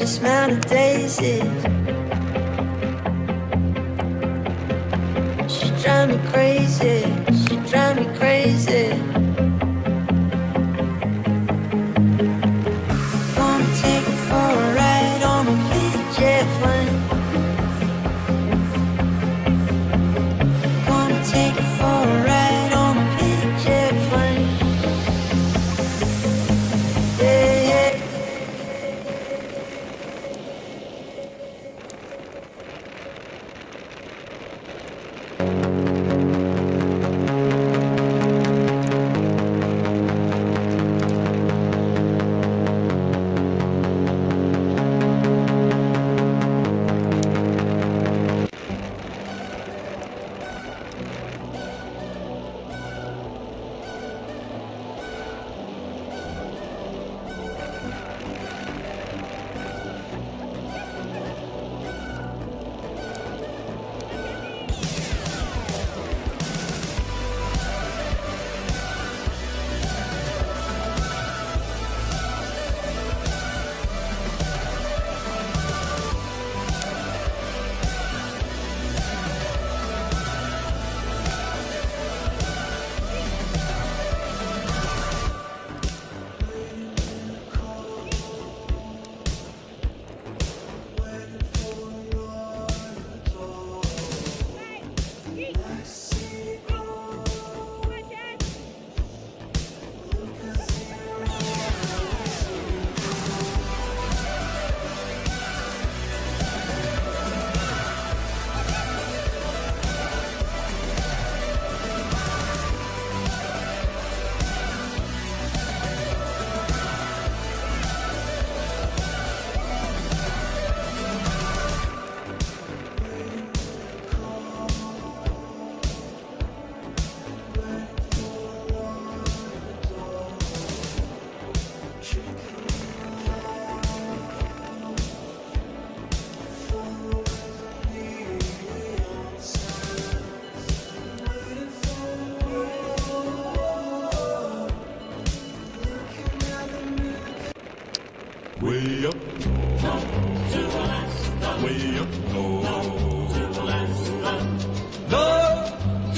the smell of daisies. She drives me crazy. She drives me crazy.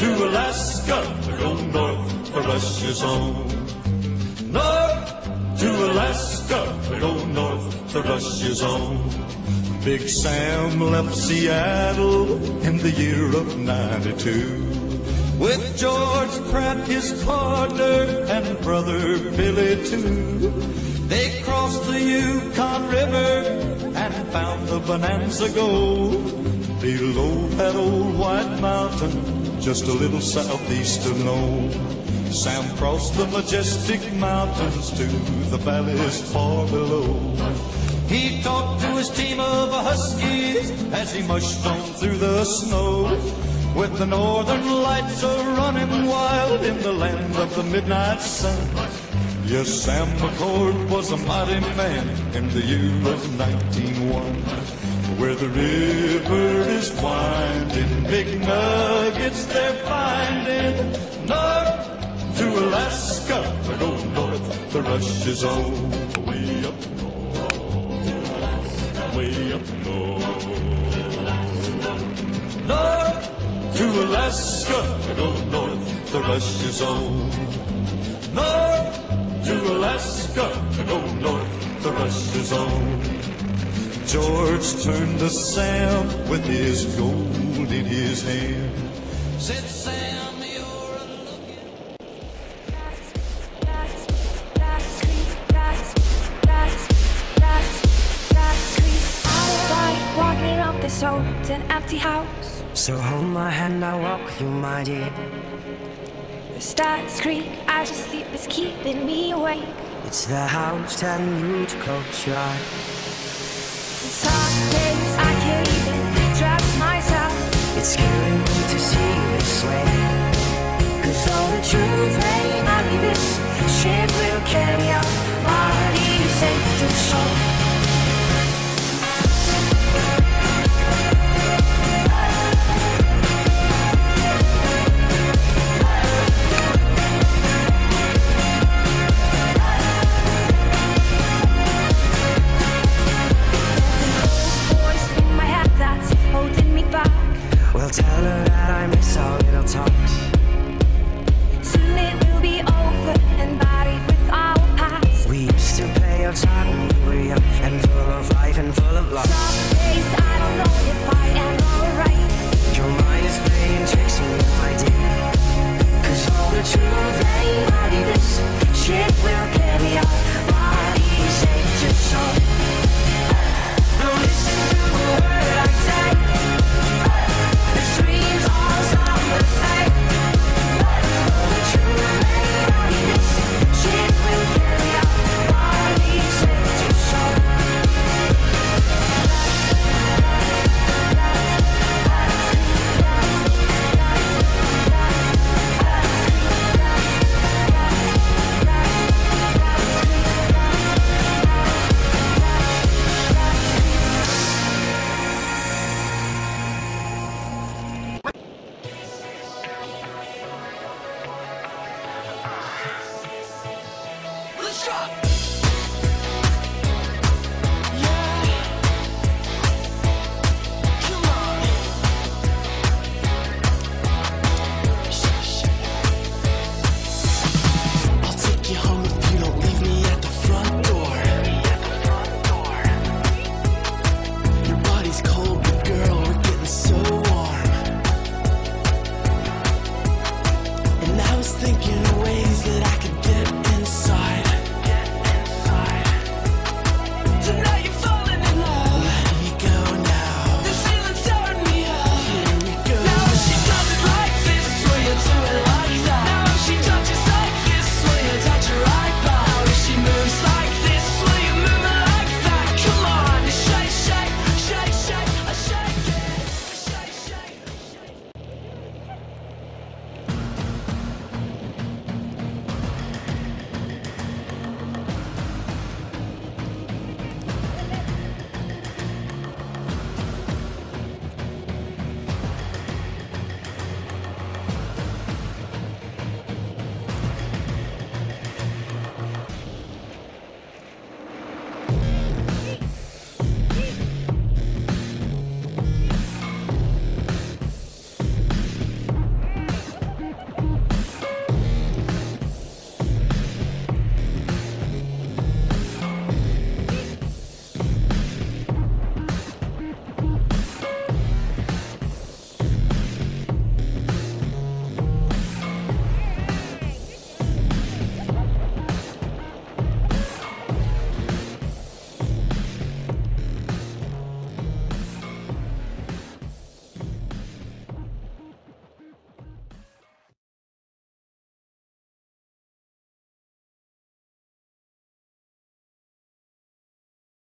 To Alaska, to go north for Russia's home. North to Alaska, to go north to Russia's home. Big Sam left Seattle in the year of 92 with George Pratt, his partner, and brother Billy too. They crossed the Yukon River and found the Bonanza Gold below that old white mountain, just a little southeast of Nome. Sam crossed the majestic mountains to the valleys far below. He talked to his team of Huskies as he mushed on through the snow. With the northern lights a running wild in the land of the midnight sun. Yes, Sam McCord was a mighty man in the year of 1901. Where the river is winding, big nuggets they're finding. North to Alaska, to go north to Russia's own. Way up north, way up north. North to Alaska, go north the rush is on. North to Alaska, George turned to Sam with his gold in his hand. Said Sam, you're a looking. Walking up this old and empty house. So hold my hand, I'll walk with you, my dear. The stars creak, I just sleep is keeping me awake. It's the house telling you to close your eyes. It's scary to see block.